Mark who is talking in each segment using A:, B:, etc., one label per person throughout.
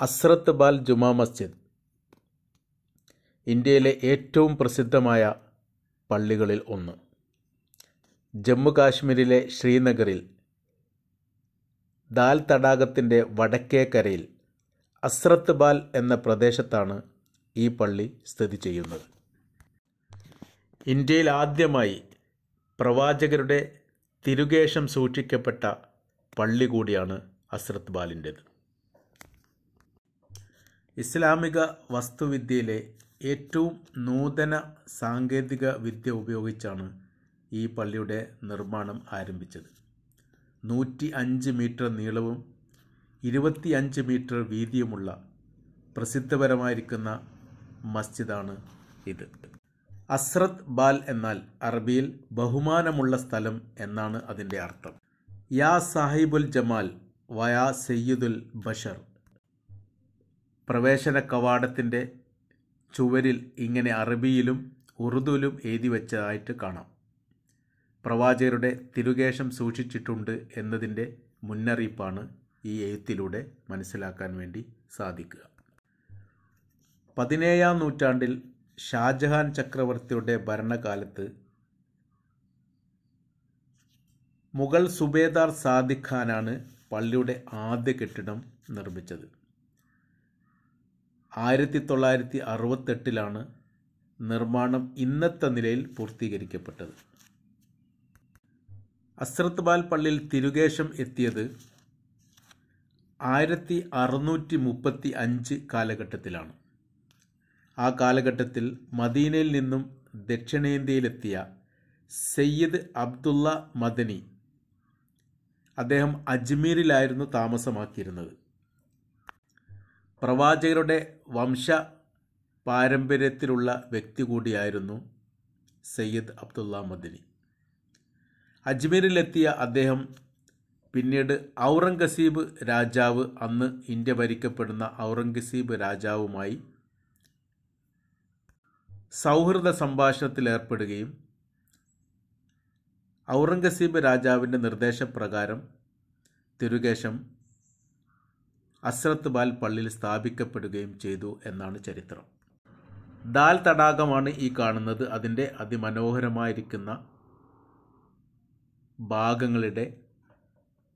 A: അസ്രത്ത് ബാൽ ജുമാ മസ്ജിദ്. ഇന്ത്യയിലെ ഏറ്റവും പ്രസിദ്ധമായ പള്ളികളിൽ ഒന്ന്. ജമ്മു കാശ്മീരിലെ ശ്രീനഗറിൽ ദാൽ തടാകത്തിന്റെ വടക്കേ കരയിൽ അസ്രത്ത് ബാൽ എന്ന പ്രദേശത്താണ് ഈ പള്ളി സ്ഥിതി ചെയ്യുന്നത്. ഇന്ത്യയിൽ ആദ്യമായി പ്രവാചകരുടെ തിരുകേശം സൂക്ഷിക്കപ്പെട്ട പള്ളി കൂടിയാണ് അസ്രത്ത് ബാലിന്റേത്. ഇസ്ലാമിക വസ്തുവിദ്യയിലെ ഏറ്റവും നൂതന സാങ്കേതിക വിദ്യ ഉപയോഗിച്ചാണ് ഈ പള്ളിയുടെ നിർമ്മാണം ആരംഭിച്ചത്. നൂറ്റി അഞ്ച് മീറ്റർ നീളവും ഇരുപത്തി അഞ്ച് മീറ്റർ വീതിയുമുള്ള പ്രസിദ്ധപരമായിരിക്കുന്ന മസ്ജിദാണ് ഇത്. അസ്രത് ബാൽ എന്നാൽ അറബിയിൽ ബഹുമാനമുള്ള സ്ഥലം എന്നാണ് അതിന്റെ അർത്ഥം. യാ സാഹിബുൽ ജമാൽ വയാ സയ്യിദുൽ ബഷർ. പ്രവേശന കവാടത്തിന്റെ ചുവരിൽ ഇങ്ങനെ അറബിയിലും ഉറുദുവിലും എഴുതി വെച്ചതായിട്ട് കാണാം. പ്രവാചകരുടെ തിരുകേശം സൂക്ഷിച്ചിട്ടുണ്ട് എന്നതിന്റെ മുന്നറിയിപ്പാണ് ഈ എഴുത്തിലൂടെ മനസ്സിലാക്കാൻ വേണ്ടി സാധിക്കുക. പതിനേഴാം നൂറ്റാണ്ടിൽ ഷാജഹാൻ ചക്രവർത്തിയുടെ ഭരണകാലത്ത് മുഗൾ സുബേദാർ സാദിഖാനാണ് പള്ളിയുടെ ആദ്യ കെട്ടിടം നിർമ്മിച്ചത്. ആയിരത്തി തൊള്ളായിരത്തി അറുപത്തെട്ടിലാണ് നിർമ്മാണം ഇന്നത്തെ നിലയിൽ പൂർത്തീകരിക്കപ്പെട്ടത്. അസ്രത്ത് ബാൽ പള്ളിയിൽ തിരുകേശം എത്തിയത് ആയിരത്തി അറുന്നൂറ്റി മുപ്പത്തി അഞ്ച് കാലഘട്ടത്തിലാണ്. ആ കാലഘട്ടത്തിൽ മദീനയിൽ നിന്നും ദക്ഷിണേന്ത്യയിലെത്തിയ സയ്യിദ് അബ്ദുള്ള മദനി അദ്ദേഹം അജ്മീരിലായിരുന്നു താമസമാക്കിയിരുന്നത്. പ്രവാചകരുടെ വംശ പാരമ്പര്യത്തിലുള്ള വ്യക്തി കൂടിയായിരുന്നു സയ്യിദ് അബ്ദുള്ള മദിനി. അജ്മീരിലെത്തിയ അദ്ദേഹം പിന്നീട് ഔറംഗസീബ് രാജാവ് അന്ന് ഇന്ത്യ ഭരിക്കപ്പെടുന്ന ഔറംഗസീബ് രാജാവുമായി സൗഹൃദ സംഭാഷണത്തിലേർപ്പെടുകയും ഔറംഗസീബ് രാജാവിന്റെ നിർദ്ദേശപ്രകാരം തിരുകേശം അസ്രത്ത് ബാൽ പള്ളിയിൽ സ്ഥാപിക്കപ്പെടുകയും ചെയ്തു എന്നാണ് ചരിത്രം. ദാൽ തടാകമാണ് ഈ കാണുന്നത്. അതിന്റെ അതിമനോഹരമായിരിക്കുന്ന ഭാഗങ്ങളുടെ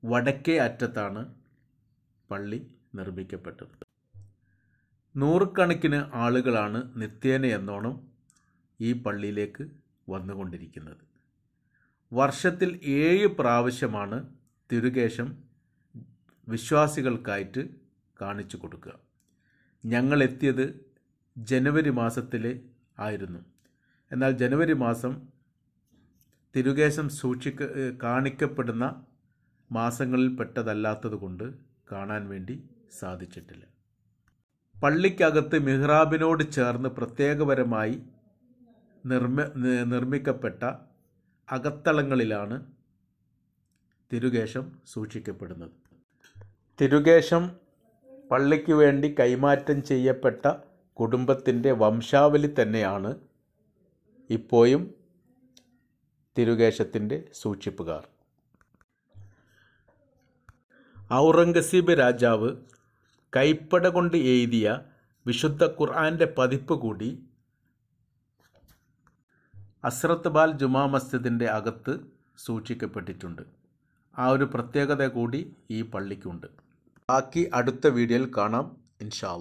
A: വടക്കേ അറ്റത്താണ് പള്ളി നിർമ്മിക്കപ്പെട്ടത്. നൂറുകണക്കിന് ആളുകളാണ് നിത്യേന എന്നോണം ഈ പള്ളിയിലേക്ക് വന്നുകൊണ്ടിരിക്കുന്നത്. വർഷത്തിൽ ഏഴ് പ്രാവശ്യമാണ് തിരുകേശം വിശ്വാസികൾക്കായിട്ട് കാണിച്ചു കൊടുക്കുക. ഞങ്ങൾ എത്തിയത് ജനുവരി മാസത്തിലെ ആയിരുന്നു. എന്നാൽ ജനുവരി മാസം തിരുകേശം സൂക്ഷിക്ക കാണിക്കപ്പെടുന്ന മാസങ്ങളിൽ പെട്ടതല്ലാത്തത് കൊണ്ട് കാണാൻ വേണ്ടി സാധിച്ചിട്ടില്ല. പള്ളിക്കകത്ത് മിഹ്റാബിനോട് ചേർന്ന് പ്രത്യേകപരമായി നിർമ്മ നിർമ്മിക്കപ്പെട്ട അകത്തളങ്ങളിലാണ് തിരുകേശം സൂക്ഷിക്കപ്പെടുന്നത്. തിരുകേശം പള്ളിക്ക് വേണ്ടി കൈമാറ്റം ചെയ്യപ്പെട്ട കുടുംബത്തിന്റെ വംശാവലി തന്നെയാണ് ഇപ്പോഴും തിരുകേശത്തിന്റെ സൂക്ഷിപ്പുകാർ. ഔറംഗസീബ് രാജാവ് കൈപ്പട കൊണ്ട് എഴുതിയ വിശുദ്ധ ഖുർആാന്റെ പതിപ്പ് കൂടി അസ്രത്ത് ബാൽ ജുമാ മസ്ജിദിന്റെ അകത്ത് സൂക്ഷിക്കപ്പെട്ടിട്ടുണ്ട്. ആ ഒരു പ്രത്യേകത കൂടി ഈ പള്ളിക്കുണ്ട്. ബാക്കി അടുത്ത വീഡിയോയിൽ കാണാം. ഇൻഷാ